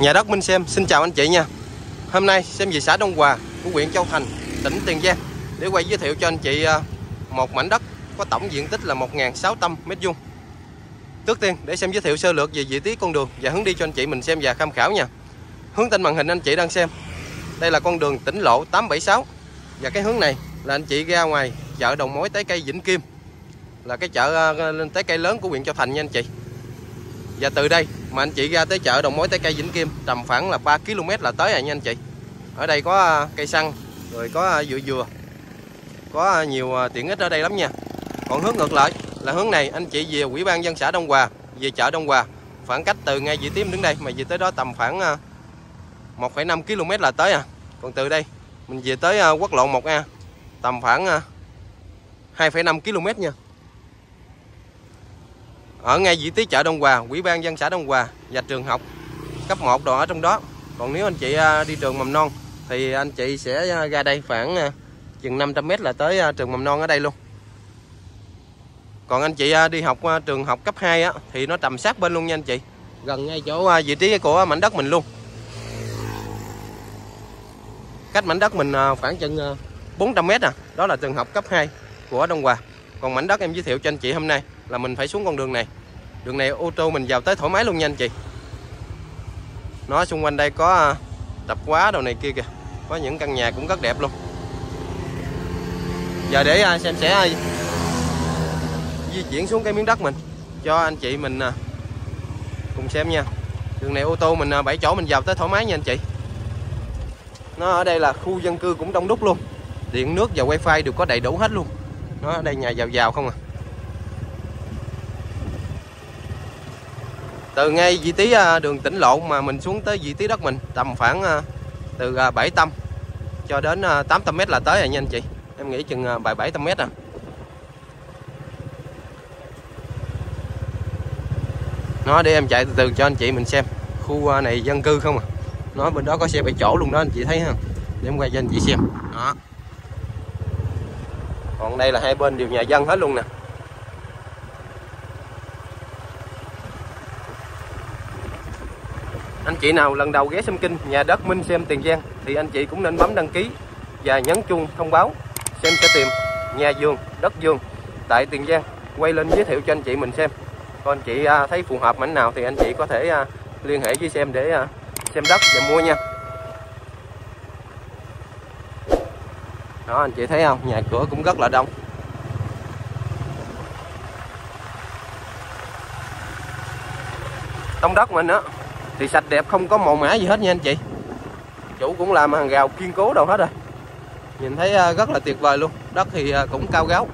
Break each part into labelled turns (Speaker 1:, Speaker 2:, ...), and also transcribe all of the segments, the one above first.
Speaker 1: Nhà đất Minh Xem xin chào anh chị nha. Hôm nay xem về xã Đông Hòa của huyện Châu Thành, tỉnh Tiền Giang Để quay giới thiệu cho anh chị à, một mảnh đất có tổng diện tích là 1.600 m2 Trước tiên để xem giới thiệu sơ lược về vị trí con đường và hướng đi cho anh chị mình xem và tham khảo nha. Hướng tên màn hình anh chị đang xem. Đây là con đường tỉnh lộ 876 Và cái hướng này là anh chị ra ngoài chợ đầu mối trái cây Vĩnh Kim. Là cái chợ à, lên trái cây lớn của huyện Châu Thành nha anh chị và từ đây mà anh chị ra tới chợ đồng mối trái cây Vĩnh Kim tầm khoảng là 3 km là tới rồi nha anh chị. Ở đây có à, cây xăng rồi có à, dừa dừa có à, nhiều tiện ích ở đây lắm nha. Còn hướng ngược lại là hướng này anh chị về quỹ ban dân xã Đông Hòa về chợ Đông Hòa khoảng cách từ ngay vị tím đứng đây mà về tới đó tầm khoảng 1,5 km là tới à. Còn từ đây mình về tới quốc lộ 1A tầm khoảng 2,5 km nha ở ngay vị trí chợ Đông Hòa, Ủy ban dân xã Đông Hòa và trường học cấp 1 đồ ở trong đó. Còn nếu anh chị à, đi trường mầm non thì anh chị sẽ à, ra đây khoảng à, chừng 500 m là tới trường mầm non ở đây luôn. Còn anh chị đi học trường học cấp 2 á thì nó tầm sát bên luôn nha anh chị. Gần ngay chỗ vị trí của mảnh đất mình luôn. Cách mảnh đất mình khoảng chừng 400 m à. Đó là trường học cấp 2 của Đông Hòa. Còn mảnh đất em giới thiệu cho anh chị hôm nay là mình phải xuống con đường này. Đường này ô tô mình vào tới thoải mái luôn nha anh chị. Nó xung quanh đây có à, tập quá đầu này kia kìa. Có những căn nhà cũng rất đẹp luôn. Giờ để à, xem sẽ à, di chuyển xuống cái miếng đất mình. Cho anh chị mình cùng xem nha. Đường này ô tô mình 7 chỗ mình vào tới thoải mái nha anh chị. Nó ở đây là khu dân cư cũng đông đúc luôn. Điện, nước và wifi đều có đầy đủ hết luôn. Nó ở đây nhà giàu giàu không à? Từ ngay vị trí à, đường tỉnh lộ mà mình xuống tới vị trí đất mình tầm khoảng à, từ 700 à, cho đến à, 800 m là tới rồi nha anh chị. Em nghĩ chừng bài 700 m à. Nó để em chạy từ từ cho anh chị mình xem khu này dân cư không à. Nó bên đó có xe bảy chỗ luôn đó anh chị thấy không? Để em quay cho anh chị xem. Đó. Còn đây là hai bên đều nhà dân hết luôn nè. Anh chị nào lần đầu ghé xem kênh Nhà đất Minh xem Tiền Giang thì anh chị cũng nên bấm đăng ký và nhấn chuông thông báo xem sẽ tìm nhà vườn, đất vườn tại Tiền Giang quay lên giới thiệu cho anh chị mình xem. Còn anh chị à, thấy phù hợp mảnh nào thì anh chị có thể à, liên hệ với xem để à, xem đất và mua nha. Đó anh chị thấy không? Nhà cửa cũng rất là đông. Đông đất mình á thì sạch đẹp, không có màu mã gì hết nha anh chị. Chủ cũng làm hàng rào kiên cố đâu hết rồi. Nhìn thấy à, rất là tuyệt vời luôn. Đất thì à, cũng cao gáo.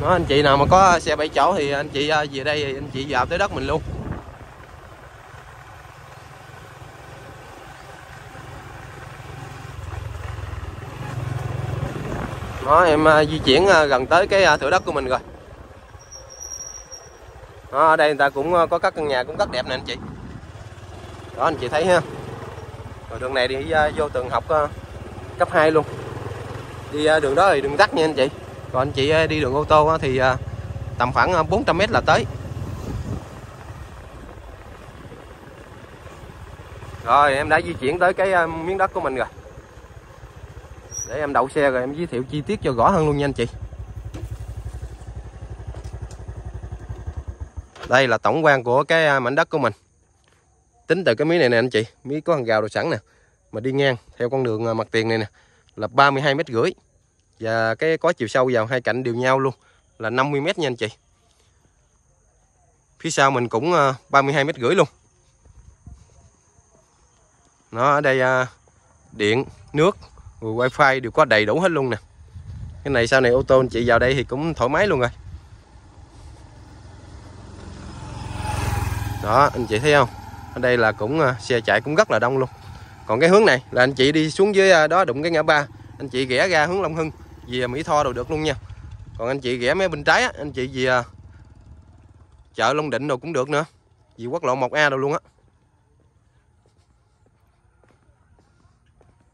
Speaker 1: Đó, anh chị nào mà có xe bảy chỗ thì anh chị à, về đây thì anh chị vào tới đất mình luôn. Đó, em di chuyển gần tới cái thửa đất của mình rồi đó, ở đây người ta cũng ờ, có các căn nhà cũng rất đẹp nè anh chị. Đó anh chị thấy ha. Rồi đường này đi ờ, vô trường học ờ, cấp 2 luôn. Đi đường đó thì đường tắt nha anh chị. Còn anh chị đi đường ô tô thì tầm khoảng 400m là tới. Rồi em đã di chuyển tới cái miếng đất của mình rồi. Để em đậu xe rồi em giới thiệu chi tiết cho rõ hơn luôn nha anh chị. Đây là tổng quan của cái à, mảnh đất của mình. Tính từ cái mí này nè anh chị, mí có hàng rào đồ sẵn nè, mà đi ngang theo con đường à, mặt tiền này nè, là 32 mét rưỡi. Và cái có chiều sâu vào hai cạnh đều nhau luôn, là 50 mét nha anh chị. Phía sau mình cũng à, 32 mét rưỡi luôn. Nó ở đây điện, nước wifi đều có đầy đủ hết luôn nè. Cái này sau này ô tô anh chị vào đây thì cũng thoải mái luôn rồi. Đó anh chị thấy không? Ở đây là cũng à, xe chạy cũng rất là đông luôn. Còn cái hướng này là anh chị đi xuống dưới à, đó đụng cái ngã ba anh chị ghé ra hướng Long Hưng về Mỹ Tho đồ được luôn nha. Còn anh chị ghé mấy bên trái á, anh chị về à, chợ Long Định đồ cũng được nữa vì quốc lộ 1A đâu luôn á.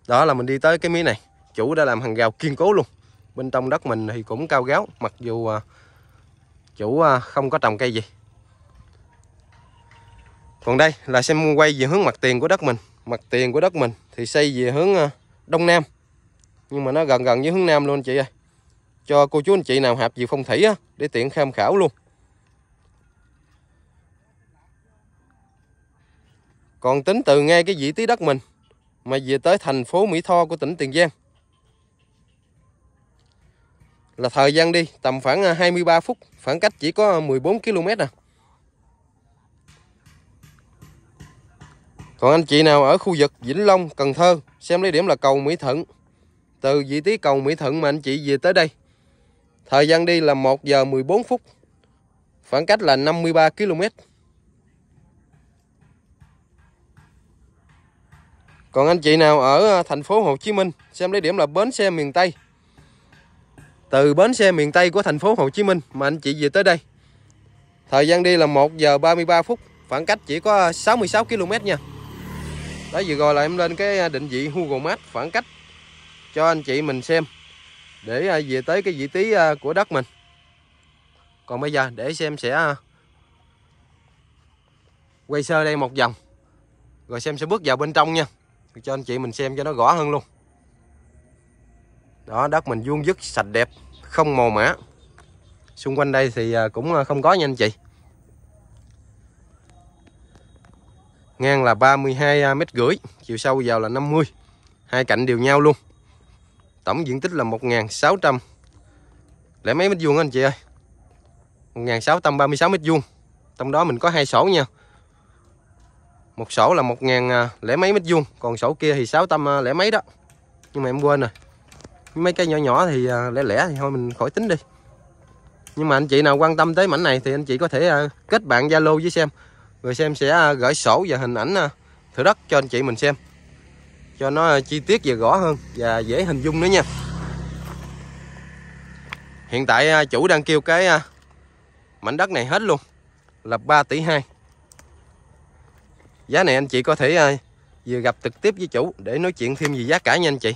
Speaker 1: Đó là mình đi tới cái mí này chủ đã làm hàng rào kiên cố luôn. Bên trong đất mình thì cũng cao gáo mặc dù chủ không có trồng cây gì còn đây là xem quay về hướng mặt tiền của đất mình. Mặt tiền của đất mình thì xây về hướng ờ, đông nam. Nhưng mà nó gần gần với hướng nam luôn anh chị ơi. Cho cô chú anh chị nào hạp về phong thủy á, để tiện tham khảo luôn. Còn tính từ ngay cái vị trí đất mình mà về tới thành phố Mỹ Tho của tỉnh Tiền Giang. Là thời gian đi tầm khoảng ờ, 23 phút khoảng cách chỉ có ờ, 14 km à. Còn anh chị nào ở khu vực Vĩnh Long, Cần Thơ xem lấy điểm là cầu Mỹ Thuận. Từ vị trí cầu Mỹ Thuận mà anh chị về tới đây. Thời gian đi là 1 giờ 14 phút. Khoảng cách là 53 km. Còn anh chị nào ở à, thành phố Hồ Chí Minh xem lấy điểm là bến xe miền Tây. Từ bến xe miền Tây của thành phố Hồ Chí Minh mà anh chị về tới đây. Thời gian đi là 1 giờ 33 phút, khoảng cách chỉ có à, 66 km nha đó, vừa rồi là em lên cái à, định vị Google Maps khoảng cách cho anh chị mình xem để à, về tới cái vị trí à, của đất mình. Còn bây giờ để xem sẽ quay sơ đây một vòng, rồi xem sẽ bước vào bên trong nha, cho anh chị mình xem cho nó rõ hơn luôn. Đó, đất mình vuông dứt sạch đẹp, không màu mã. Xung quanh đây thì cũng không có nha anh chị. Ngang là 32 à, mét rưỡi chiều sâu vào là 50 hai cạnh đều nhau luôn. Tổng diện tích là 1.600 lẻ mấy mét vuông anh chị ơi? 1.636 mét vuông. Trong đó mình có hai sổ nha. Một sổ là 1.000 à, lẻ mấy mét vuông còn sổ kia thì 600 à, lẻ mấy đó. Nhưng mà em quên rồi. Mấy cái nhỏ nhỏ thì à, lẻ lẻ thì thôi mình khỏi tính đi. Nhưng mà anh chị nào quan tâm tới mảnh này thì anh chị có thể kết bạn Zalo với xem rồi xem sẽ à, gửi sổ và hình ảnh à, thửa đất cho anh chị mình xem. Cho nó à, chi tiết và rõ hơn và dễ hình dung nữa nha. Hiện tại chủ đang kêu cái mảnh đất này hết luôn, là 3 tỷ 2 giá này anh chị có thể vừa gặp trực tiếp với chủ để nói chuyện thêm về giá cả nha anh chị.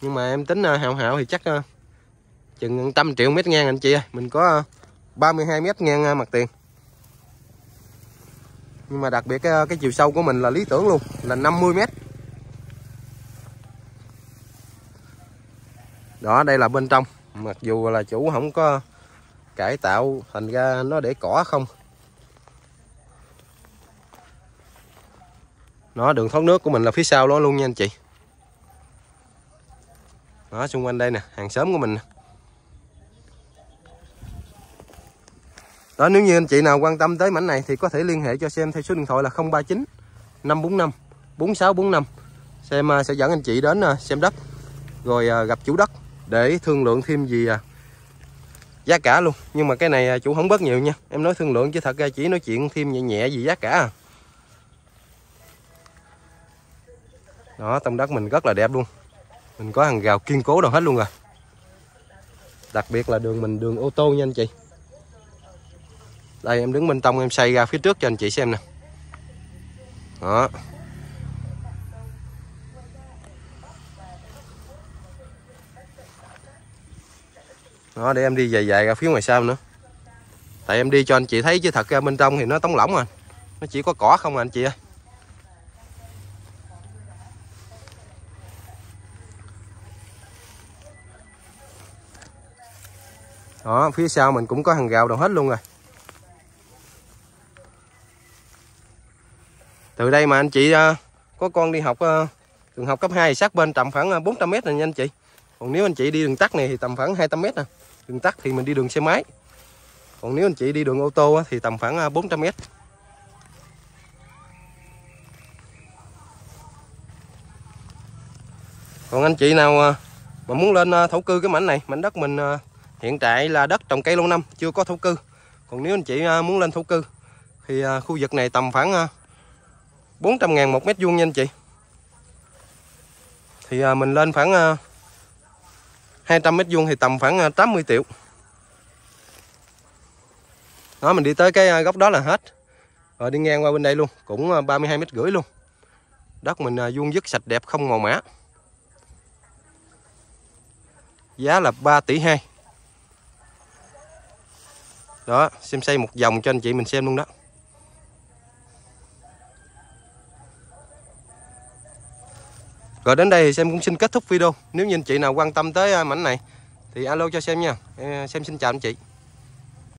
Speaker 1: Nhưng mà em tính hào hào thì chắc chừng trăm triệu mét ngang anh chị ơi. Mình có 32 mét ngang mặt tiền nhưng mà đặc biệt cái, cái chiều sâu của mình là lý tưởng luôn là 50 mét. Đó đây là bên trong. Mặc dù là chủ không có cải tạo thành ra nó để cỏ không. Nó đường thoát nước của mình là phía sau đó luôn nha anh chị. Đó xung quanh đây nè hàng xóm của mình nè. Đó, nếu như anh chị nào quan tâm tới mảnh này thì có thể liên hệ cho xem theo số điện thoại là 039 545 4645 xem à, sẽ dẫn anh chị đến à, xem đất, rồi à, gặp chủ đất để thương lượng thêm gì giá cả luôn. Nhưng mà cái này chủ không bớt nhiều nha. Em nói thương lượng chứ thật ra chỉ nói chuyện thêm nhẹ nhẹ gì giá cả. À. đó, tông đất mình rất là đẹp luôn. Mình có hàng rào kiên cố đâu hết luôn rồi đặc biệt là đường mình, đường ô tô nha anh chị đây, em đứng bên trong em xây ra phía trước cho anh chị xem nè. Đó. Đó, để em đi dài dài ra phía ngoài sau nữa. Tại em đi cho anh chị thấy chứ thật ra bên trong thì nó tống lỏng à nó chỉ có cỏ không à anh chị ơi. Đó, phía sau mình cũng có hàng rào đồ hết luôn rồi. Từ đây mà anh chị uh, có con đi học uh, trường học cấp 2 thì sát bên tầm khoảng à, 400 m này nha anh chị. Còn nếu anh chị đi đường tắt này thì tầm khoảng 200 m nè đường tắt thì mình đi đường xe máy. Còn nếu anh chị đi đường ô tô thì tầm khoảng 400 m còn anh chị nào mà muốn lên thổ cư cái mảnh này mảnh đất mình hiện tại là đất trồng cây lâu năm chưa có thổ cư. Còn nếu anh chị muốn lên thổ cư thì khu vực này tầm khoảng 400 ngàn một mét vuông nha anh chị. Thì à, mình lên khoảng à, 200 mét vuông thì tầm khoảng à, 80 triệu. Đó mình đi tới cái à, góc đó là hết. Rồi đi ngang qua bên đây luôn cũng à, 32 mét rưỡi luôn. Đất mình à, vuông dứt sạch đẹp không màu mã. Giá là 3 tỷ 2 đó xem xây một vòng cho anh chị mình xem luôn đó. Rồi đến đây thì Xem cũng xin kết thúc video. Nếu như anh chị nào quan tâm tới à, mảnh này, thì alo cho Xem nha. À, xem xin chào anh chị.